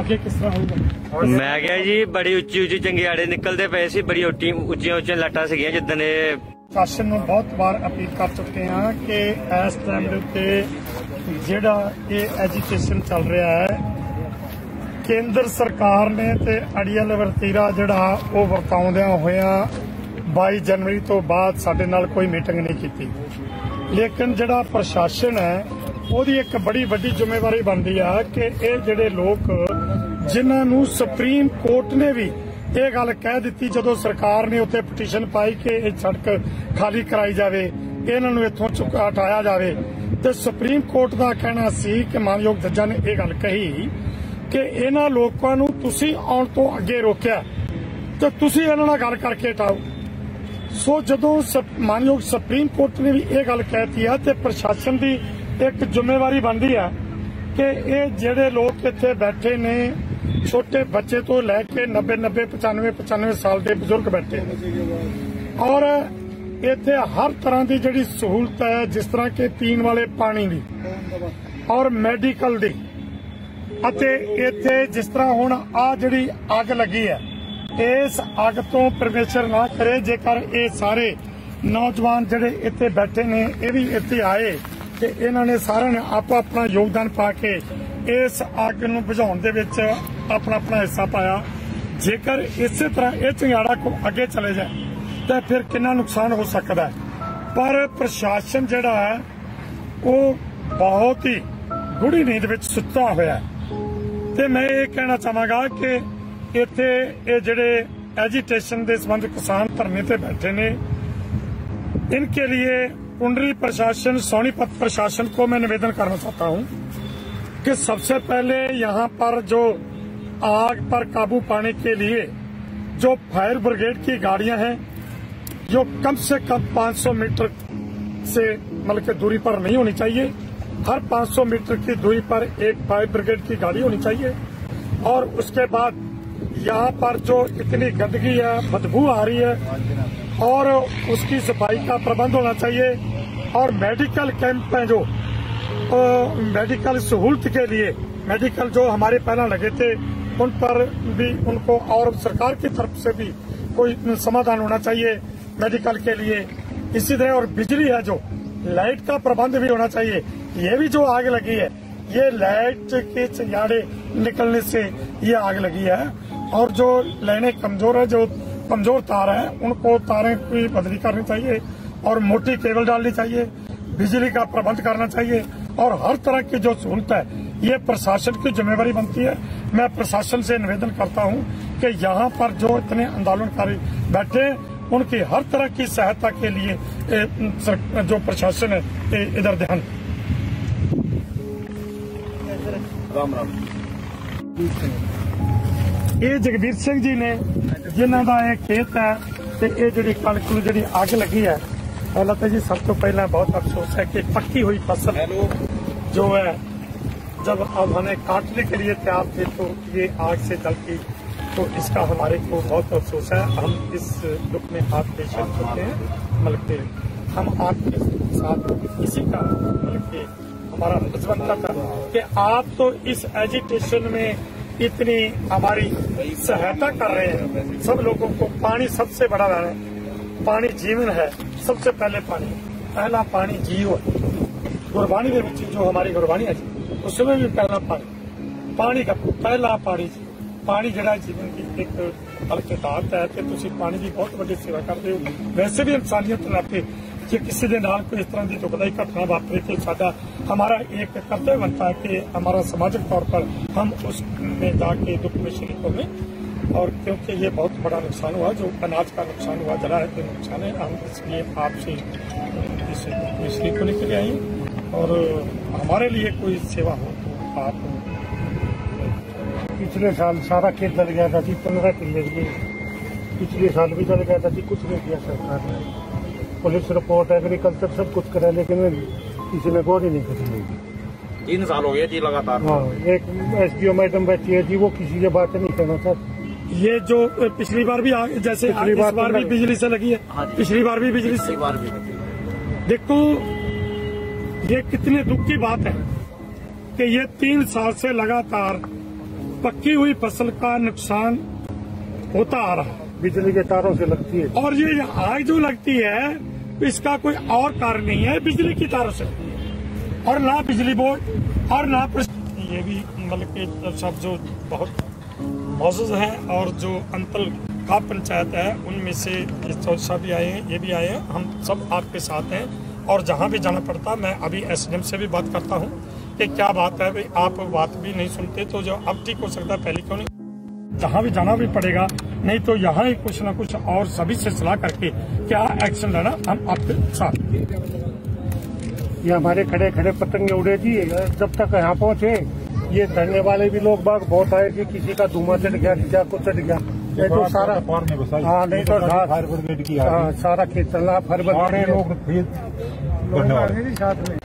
ਅੱਗੇ ਕਿਸ ਤਰ੍ਹਾਂ ਹੋਊਗਾ? ਮੈਂ ਕਿਹਾ ਜੀ ਬੜੀ ਉੱਚੀ ਉੱਚੀ ਚੰਗਿਆੜੇ ਨਿਕਲਦੇ ਪਏ ਸੀ ਬੜੀ ਉੱਚੀ ਉੱਚੀਆਂ ਉੱਚੀਆਂ ਲੱਟਾਂ ਸੀਗੀਆਂ ਜਿੱਦਣ ਇਹ ਸ਼ਾਸਨ ਨੂੰ ਬਹੁਤ ਵਾਰ ਅਪੀਲ ਕਰ ਚੁੱਕੇ ਹਾਂ ਕਿ ਇਸ ਟਾਈਮ ਦੇ ਉੱਤੇ ਜਿਹੜਾ ਇਹ ਐਜੀਟੇਸ਼ਨ ਚੱਲ ਰਿਹਾ ਹੈ ਕੇਂਦਰ ਸਰਕਾਰ ਨੇ ਤੇ ਅੜੀਅਲ ਵਰਤੀਰਾ ਜਿਹੜਾ ਉਹ ਵਰਤਾਉਂਦਿਆਂ ਹੋਇਆਂ 22 ਜਨਵਰੀ ਤੋਂ ਬਾਅਦ ਸਾਡੇ ਨਾਲ ਕੋਈ ਮੀਟਿੰਗ ਨਹੀਂ ਕੀਤੀ। ਲੇਕਿਨ ਜਿਹੜਾ ਪ੍ਰਸ਼ਾਸਨ ਹੈ ਉਹਦੀ ਇੱਕ ਬੜੀ ਵੱਡੀ ਜ਼ਿੰਮੇਵਾਰੀ ਬਣਦੀ ਆ ਕਿ ਇਹ ਜਿਹੜੇ ਲੋਕ ਜਿਨ੍ਹਾਂ ਨੂੰ ਸੁਪਰੀਮ ਕੋਰਟ ਨੇ ਵੀ ਇਹ ਗੱਲ ਕਹਿ ਦਿੱਤੀ ਜਦੋਂ ਸਰਕਾਰ ਨੇ ਉੱਥੇ ਪਟੀਸ਼ਨ ਪਾਈ ਕਿ ਇਹ ਸੜਕ ਖਾਲੀ ਕਰਾਈ ਜਾਵੇ, ਇਹਨਾਂ ਨੂੰ ਇੱਥੋਂ ਚੁੱਕਾ ਹਟਾਇਆ ਜਾਵੇ, ਤੇ ਸੁਪਰੀਮ ਕੋਰਟ ਦਾ ਕਹਿਣਾ ਸੀ ਕਿ ਮਾਨਯੋਗ ਜੱਜਾਂ ਨੇ ਇਹ ਗੱਲ ਕਹੀ ਕਿ ਇਹਨਾਂ ਲੋਕਾਂ ਨੂੰ ਤੁਸੀਂ ਆਉਣ ਤੋਂ ਅੱਗੇ ਰੋਕਿਆ, ਤੇ ਤੁਸੀਂ ਇਹਨਾਂ ਨਾਲ ਗੱਲ ਕਰਕੇ ਹਟਾਓ। ਸੋ ਜਦੋਂ ਮਾਨਯੋਗ ਸੁਪਰੀਮ ਕੋਰਟ ਨੇ ਵੀ ਇਹ ਗੱਲ ਕਹਿਤੀ ਆ ਤੇ ਪ੍ਰਸ਼ਾਸਨ ਦੀ ਇੱਕ ਜ਼ਿੰਮੇਵਾਰੀ ਬਣਦੀ ਆ ਕਿ ਇਹ ਜਿਹੜੇ ਲੋਕ ਇੱਥੇ ਬੈਠੇ ਨੇ, ਛੋਟੇ ਬੱਚੇ ਤੋਂ ਲੈ ਕੇ 90 90 95 95 ਸਾਲ ਦੇ ਬਜ਼ੁਰਗ ਬੈਠੇ ਨੇ। ਔਰ ਇੱਥੇ ਹਰ ਤਰ੍ਹਾਂ ਦੀ ਜਿਹੜੀ ਸਹੂਲਤ ਹੈ, ਜਿਸ ਤਰ੍ਹਾਂ ਕਿ ਪੀਣ ਵਾਲੇ ਪਾਣੀ ਦੀ ਔਰ ਮੈਡੀਕਲ ਦੀ। ਅਤੇ ਇੱਥੇ ਜਿਸ ਤਰ੍ਹਾਂ ਹੁਣ ਆ ਜਿਹੜੀ ਅੱਗ ਲੱਗੀ ਹੈ, ਇਸ ਅੱਗ ਤੋਂ ਪਰਮੇਸ਼ਰ ਨਾ ਕਰੇ, ਜੇਕਰ ਇਹ ਸਾਰੇ ਨੌਜਵਾਨ ਜਿਹੜੇ ਇੱਥੇ ਬੈਠੇ ਨੇ, ਇਹ ਵੀ ਇੱਥੇ ਆਏ ਕਿ ਇਹਨਾਂ ਨੇ ਸਾਰਿਆਂ ਨੇ ਆਪੋ ਆਪਣਾ ਯੋਗਦਾਨ ਪਾ ਕੇ ਇਸ ਅੱਗ ਨੂੰ ਬੁਝਾਉਣ ਦੇ ਵਿੱਚ ਆਪਣਾ ਆਪਣਾ ਹਿੱਸਾ ਪਾਇਆ। ਜੇਕਰ ਇਸੇ ਤਰ੍ਹਾਂ ਇਹ ਚਿੰਗਾੜਾ ਕੋ ਅੱਗੇ ਚਲੇ ਜਾਏ, ਤਾਂ ਫਿਰ ਕਿੰਨਾ ਨੁਕਸਾਨ ਹੋ ਸਕਦਾ ਪਰ ਪ੍ਰਸ਼ਾਸਨ ਜਿਹੜਾ ਹੈ, ਉਹ ਬਹੁਤ ਹੀ ਗੁੜੀ ਨੀਂਦ ਵਿੱਚ ਸੁੱਤਾ ਹੋਇਆ ਤੇ ਮੈਂ ਇਹ ਕਹਿਣਾ ਚਾਹਾਂਗਾ ਕਿ ਇੱਥੇ ਇਹ ਜਿਹੜੇ ਐਜੀਟੇਸ਼ਨ ਦੇ ਸੰਬੰਧ ਕਿਸਾਨ ਧਰਨੇ ਤੇ ਬੈਠੇ ਨੇ, ਇਨਕੇ ਲਈ कुंडली प्रशासन, सोनीपत प्रशासन को मैं निवेदन करना चाहता हूँ कि सबसे पहले यहाँ पर जो आग पर काबू पाने के लिए जो फायर ब्रिगेड की गाड़ियाँ हैं, जो कम से कम 500 मीटर से मतलब की दूरी पर नहीं होनी चाहिए। हर 500 मीटर की दूरी पर एक फायर ब्रिगेड की गाड़ी होनी चाहिए और उसके बाद यहाँ पर जो इतनी गंदगी है, बदबू आ रही है और उसकी सफ़ाई का प्रबंध होना चाहिए। और मेडिकल कैंप हैं जो अ, मेडिकल सहूलत के लिए मेडिकल जो हमारे पहले लगे थे उन पर भी उनको और सरकार की तरफ़ से भी कोई समाधान होना चाहिए मेडिकल के लिए। इसी तरह और बिजली है जो लाइट का प्रबंध भी होना चाहिए। ये भी जो आग लगी है ये लाइट के चिंगाड़े निकलने से ये आग लगी है। और जो लाइनें कमज़ोर है जो कमज़ोर तार है उनको तारें की बदली करनी चाहिए और मोटी केबल डालनी चाहिए बिजली का प्रबंध करना चाहिए और हर तरह की जो सहूलत है ये प्रशासन की जिम्मेवारी बनती है। मैं प्रशासन से निवेदन करता हूँ कि यहाँ पर जो इतने आंदोलनकारी बैठे हैं, उनकी हर तरह की सहायता के लिए जो प्रशासन है इधर ध्यान। राम राम। ਇਹ ਜਗਵੀਰ ਸਿੰਘ ਜੀ ਨੇ ਜਿਨ੍ਹਾਂ ਦਾ ਇਹ ਖੇਤ ਹੈ ਤੇ ਇਹ ਜਿਹੜੀ ਕਣਕ ਨੂੰ ਜਿਹੜੀ ਅੱਗ ਲੱਗੀ ਹੈ ਪਹਿਲਾਂ ਤਾਂ ਜੀ ਸਭ ਤੋਂ ਪਹਿਲਾਂ ਬਹੁਤ ਅਫਸੋਸ है कि पक्की हुई फसल जो है जब अब हमें काटने के लिए तैयार थे तो ये आग से जल गई तो इसका हमारे को बहुत अफसोस है हम इस दुख में हाथ पेश कर चुके हैं मतलब कि हम आपके साथ इसी का मतलब कि हमारा फर्ज बनता था कि आप तो इस एजिटेशन में इतनी हमारी सहायता कर रहे हैं सब लोगों को पानी सबसे बड़ा है पानी जीवन है सबसे पहले पानी पहला पानी जीव है गुरबानी ਦੇ ਵਿੱਚ ਜੋ ਹਮਾਰੀ ਗੁਰਬਾਣੀ ਹੈ ਜੀ ਉਸ ਵਿੱਚ ਵੀ ਪਹਿਲਾ ਪਾਣੀ ਪਾਣੀ ਦਾ ਪਹਿਲਾ ਪਾਣੀ ਜੀ ਪਾਣੀ ਜਿਹੜਾ ਜੀਵਨ ਦੀ ਇੱਕ ਬਲਕਿ ਦਾਤ ਹੈ ਤੇ ਤੁਸੀਂ ਪਾਣੀ ਦੀ ਬਹੁਤ ਵੱਡੀ ਸੇਵਾ ਕਰਦੇ ਹੋ ਵੈਸੇ ਵੀ ਇਨਸਾਨੀਅਤ ਦੇ ਨਾਤੇ ਜੇ ਕਿਸੇ ਦੇ ਨਾਲ ਕੋਈ ਇਸ ਤਰ੍ਹਾਂ ਦੀ ਦੁਖਦਾਈ ਘਟਨਾ ਵਾਪਰੇ ਤੇ ਸਾਡਾ हमारा एक कर्तव्य बनता है कि हमारा सामाजिक तौर पर हम उसमें जाके दुख में शरीक होंगे और क्योंकि ये बहुत बड़ा नुकसान हुआ, जो अनाज का नुकसान हुआ जला है तो नुकसान है। हम इसलिए आपसे इस दुख में शरीक होने के लिए आए और हमारे लिए कोई सेवा हो तो आप पिछले साल सारा खेत जल गया था जी, पंद्रह किले पिछले साल भी जल गया था जी, कुछ नहीं किया सरकार ने। पुलिस रिपोर्ट एग्रीकल्चर सब कुछ करा, लेकिन किसी ने गौर ही नहीं करी तीन साल हो गया जी लगातार। हाँ एक एस मैडम बैठी है जी वो किसी से बात नहीं करना सर ये जो पिछली बार भी आ- जैसे पिछली बार बार तो भी बिजली से लगी हाँ। है जी। पिछली बार भी बिजली से। बार भी देखो ये कितने दुख की बात है कि ये तीन साल से लगातार पक्की हुई फ़सल का नुकसान होता आ रहा है। बिजली के तारों से लगती है। और ये आग जो लगती है इसका कोई और कारण नहीं है, बिजली की तारों से। और ना बिजली बोर्ड, और ना ये भी मतलब कि सब जो बहुत मौजूद है और जो अंतल का पंचायत है, उनमें से चौधरी साहब भी आए हैं, ये भी आए हैं। हम सब आपके साथ हैं और जहाँ भी जाना पड़ता, मैं अभी एस से भी बात करता हूँ कि क्या बात है, भाई, आप बात भी नहीं सुनते तो जो अब ठीक हो सकता है, पहले क्यों नहीं? जहाँ भी जाना भी पड़ेगा। नहीं तो यहाँ ही कुछ ना कुछ और सभी से सलाह करके क्या एक्शन लेना हम आपके साथ। ये हमारे खड़े खड़े पतंगे उड़े थी जब तक यहाँ पहुँचे ये धरने वाले भी लोग बाग बहुत आए कि किसी का धुआँ चढ़ गया किसी का कुछ चढ़ गया। नहीं तो सारा हाँ नहीं तो फायर ब्रिगेड की सारा खेत फरवरी सारे लोग फिर लोग साथ में।